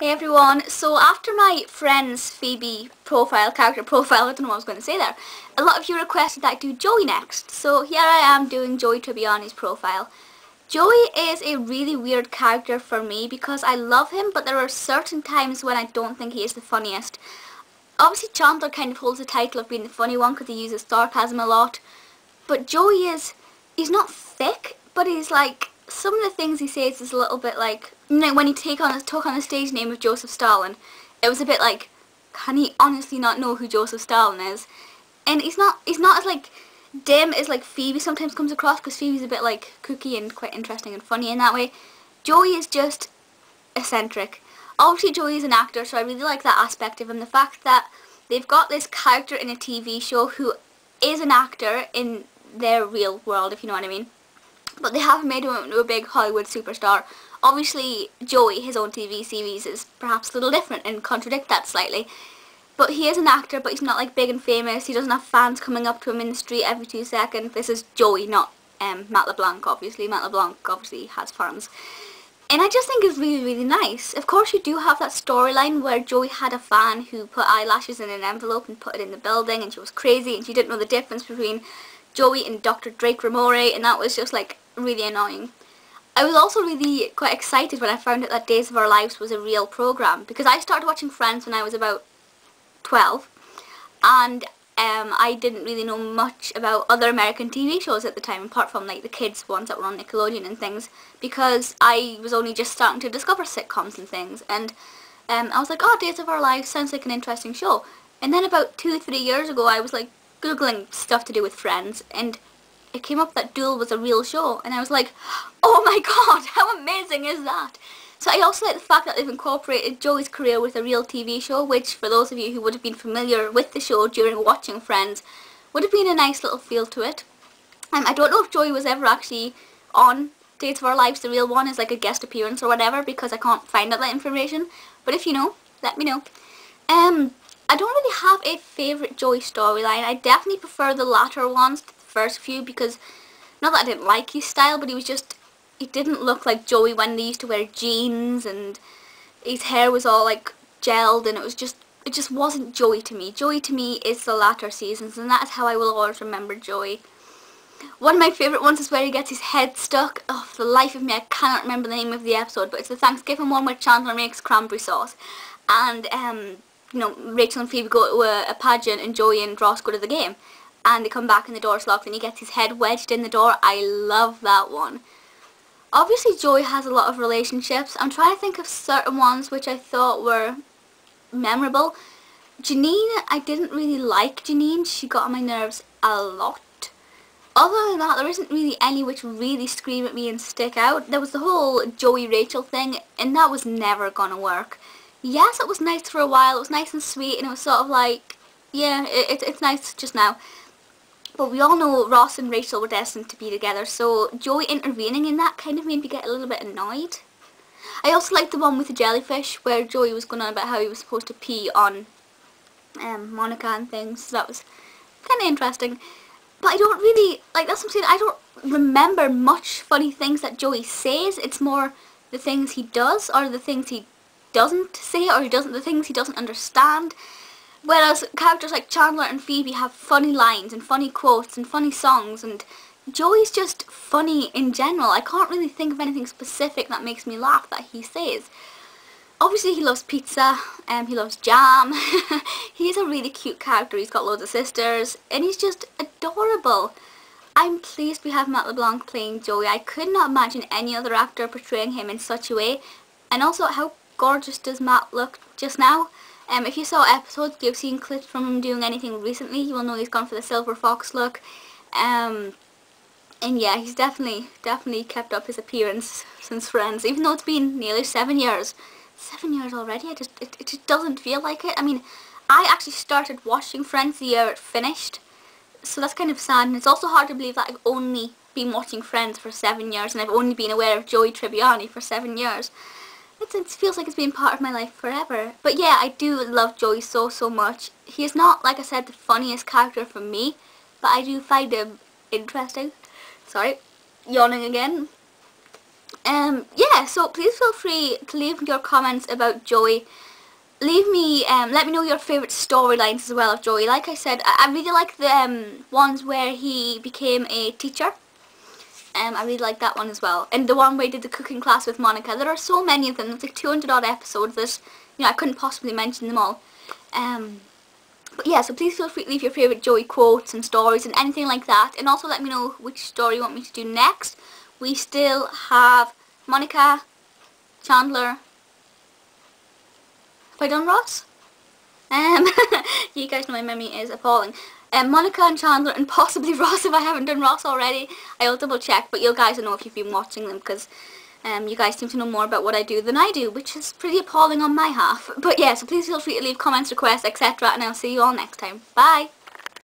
Hey everyone, so after my friend's Phoebe profile, character profile, I don't know what I was going to say there, a lot of you requested that I do Joey next, so here I am doing Joey Tribbiani's profile. Joey is a really weird character for me because I love him, but there are certain times when I don't think he is the funniest. Obviously Chandler kind of holds the title of being the funny one because he uses sarcasm a lot, but Joey is, he's not thick, but he's like, some of the things he says is a little bit like, know, when he take on took on the stage name of Joseph Stalin, it was a bit like, can he honestly not know who Joseph Stalin is? And he's not, he's not as like dim as like Phoebe sometimes comes across because Phoebe's a bit like kooky and quite interesting and funny in that way. Joey is just eccentric. Obviously Joey is an actor, so I really like that aspect of him. The fact that they've got this character in a TV show who is an actor in their real world, if you know what I mean but they haven't made him into a big Hollywood superstar. Obviously, Joey, his own TV series, is perhaps a little different and contradict that slightly. But he is an actor, but he's not like big and famous. He doesn't have fans coming up to him in the street every two seconds. This is Joey, not um, Matt LeBlanc, obviously. Matt LeBlanc obviously has fans. And I just think it's really, really nice. Of course, you do have that storyline where Joey had a fan who put eyelashes in an envelope and put it in the building, and she was crazy, and she didn't know the difference between Joey and Dr. Drake Ramoray, and that was just like really annoying. I was also really quite excited when I found out that Days of Our Lives was a real program because I started watching Friends when I was about 12 and um, I didn't really know much about other American TV shows at the time apart from like the kids ones that were on Nickelodeon and things because I was only just starting to discover sitcoms and things and um, I was like oh Days of Our Lives sounds like an interesting show and then about two three years ago I was like googling stuff to do with Friends and it came up that Duel was a real show and I was like, oh my god, how amazing is that? So I also like the fact that they've incorporated Joey's career with a real TV show, which for those of you who would have been familiar with the show during watching Friends, would have been a nice little feel to it. Um, I don't know if Joey was ever actually on Days of Our Lives, the real one, as like a guest appearance or whatever, because I can't find out that information. But if you know, let me know. Um, I don't really have a favourite Joey storyline. I definitely prefer the latter ones to the first few because not that I didn't like his style but he was just he didn't look like Joey when they used to wear jeans and his hair was all like gelled and it was just it just wasn't Joey to me. Joey to me is the latter seasons and that is how I will always remember Joey. One of my favourite ones is where he gets his head stuck. Oh, for the life of me, I cannot remember the name of the episode, but it's the Thanksgiving one where Chandler makes cranberry sauce. And, um, you know, Rachel and Phoebe go to a, a pageant and Joey and Ross go to the game and they come back and the door's locked and he gets his head wedged in the door. I love that one. Obviously Joey has a lot of relationships. I'm trying to think of certain ones which I thought were memorable. Janine, I didn't really like Janine. She got on my nerves a lot. Other than that, there isn't really any which really scream at me and stick out. There was the whole Joey Rachel thing, and that was never gonna work. Yes, it was nice for a while. It was nice and sweet, and it was sort of like, yeah, it, it, it's nice just now. But we all know Ross and Rachel were destined to be together, so Joey intervening in that kind of made me get a little bit annoyed. I also liked the one with the jellyfish, where Joey was going on about how he was supposed to pee on um, Monica and things, so that was kind of interesting. But I don't really, like that's what I'm saying, I don't remember much funny things that Joey says, it's more the things he does, or the things he doesn't say, or he doesn't, the things he doesn't understand. Whereas characters like Chandler and Phoebe have funny lines and funny quotes and funny songs and Joey's just funny in general. I can't really think of anything specific that makes me laugh that he says. Obviously he loves pizza, and um, he loves jam. he's a really cute character, he's got loads of sisters, and he's just adorable. I'm pleased we have Matt LeBlanc playing Joey. I could not imagine any other actor portraying him in such a way. And also, how gorgeous does Matt look just now? Um, if you saw episodes, you've seen clips from him doing anything recently, you will know he's gone for the silver fox look. Um, and yeah, he's definitely, definitely kept up his appearance since Friends, even though it's been nearly seven years. Seven years already, I just, it, it just doesn't feel like it. I mean, I actually started watching Friends the year it finished, so that's kind of sad, and it's also hard to believe that I've only been watching Friends for seven years, and I've only been aware of Joey Tribbiani for seven years. It's, it feels like it's been part of my life forever. But yeah, I do love Joey so, so much. He is not, like I said, the funniest character for me, but I do find him interesting. Sorry, yawning again. Um, yeah, so please feel free to leave your comments about Joey. Leave me, um, let me know your favourite storylines as well of Joey. Like I said, I, I really like the um, ones where he became a teacher. Um, I really like that one as well. And the one where he did the cooking class with Monica. There are so many of them. There's like 200 odd episodes. that, you know, I couldn't possibly mention them all. Um, but yeah, so please feel free to leave your favourite Joey quotes and stories and anything like that. And also let me know which story you want me to do next. We still have Monica, Chandler. Have I done Ross? Um, you guys know my memory is appalling. Um, Monica and Chandler and possibly Ross if I haven't done Ross already. I'll double check, but you guys will know if you've been watching them because um, you guys seem to know more about what I do than I do, which is pretty appalling on my half. But yeah, so please feel free to leave comments, requests, etc. And I'll see you all next time. Bye!